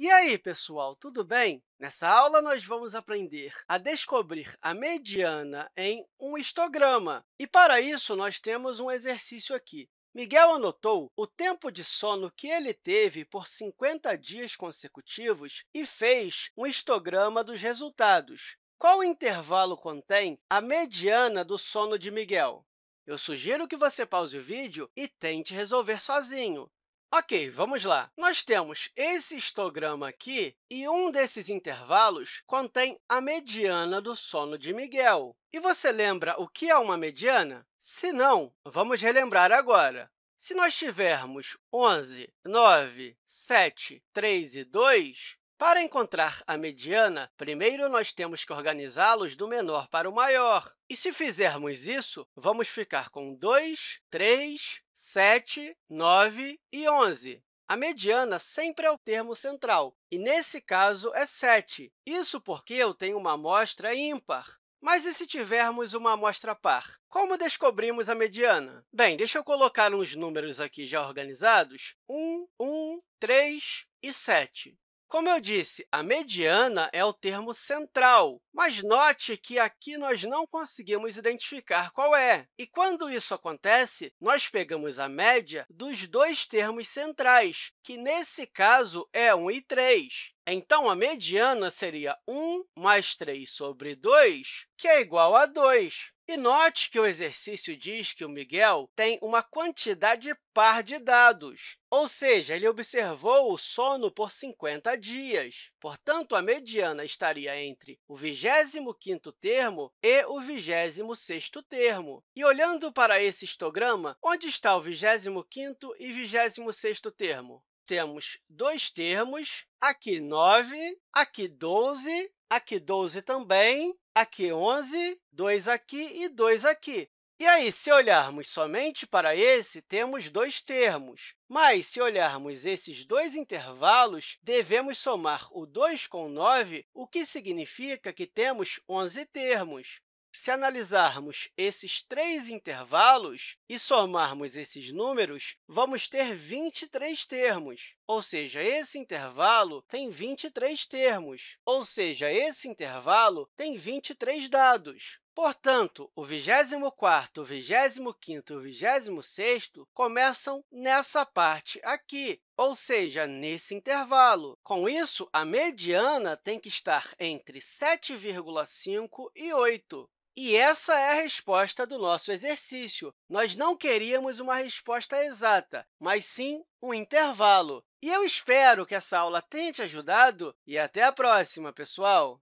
E aí, pessoal, tudo bem? Nessa aula, nós vamos aprender a descobrir a mediana em um histograma. E, para isso, nós temos um exercício aqui. Miguel anotou o tempo de sono que ele teve por 50 dias consecutivos e fez um histograma dos resultados. Qual intervalo contém a mediana do sono de Miguel? Eu sugiro que você pause o vídeo e tente resolver sozinho. Ok, vamos lá. Nós temos esse histograma aqui e um desses intervalos contém a mediana do sono de Miguel. E você lembra o que é uma mediana? Se não, vamos relembrar agora. Se nós tivermos 11, 9, 7, 3 e 2, para encontrar a mediana, primeiro nós temos que organizá-los do menor para o maior. E se fizermos isso, vamos ficar com 2, 3, 7, 9 e 11. A mediana sempre é o termo central, e, nesse caso, é 7. Isso porque eu tenho uma amostra ímpar. Mas e se tivermos uma amostra par? Como descobrimos a mediana? Bem, deixa eu colocar uns números aqui já organizados. 1, 1, 3 e 7. Como eu disse, a mediana é o termo central, mas note que aqui nós não conseguimos identificar qual é. E quando isso acontece, nós pegamos a média dos dois termos centrais, que, nesse caso, é 1 e 3. Então, a mediana seria 1 mais 3 sobre 2, que é igual a 2. E note que o exercício diz que o Miguel tem uma quantidade par de dados, ou seja, ele observou o sono por 50 dias. Portanto, a mediana estaria entre o 25º termo e o 26º termo. E, olhando para esse histograma, onde está o 25º e 26º termo? Temos dois termos, aqui 9, aqui 12, aqui 12 também, aqui 11, 2 aqui e 2 aqui. E aí, se olharmos somente para esse, temos dois termos. Mas, se olharmos esses dois intervalos, devemos somar o 2 com 9, o que significa que temos 11 termos. Se analisarmos esses três intervalos e somarmos esses números, vamos ter 23 termos, ou seja, esse intervalo tem 23 termos, ou seja, esse intervalo tem 23 dados. Portanto, o 24º, o 25º e o 26º começam nessa parte aqui, ou seja, nesse intervalo. Com isso, a mediana tem que estar entre 7,5 e 8. E essa é a resposta do nosso exercício. Nós não queríamos uma resposta exata, mas sim um intervalo. E eu espero que essa aula tenha te ajudado e até a próxima, pessoal!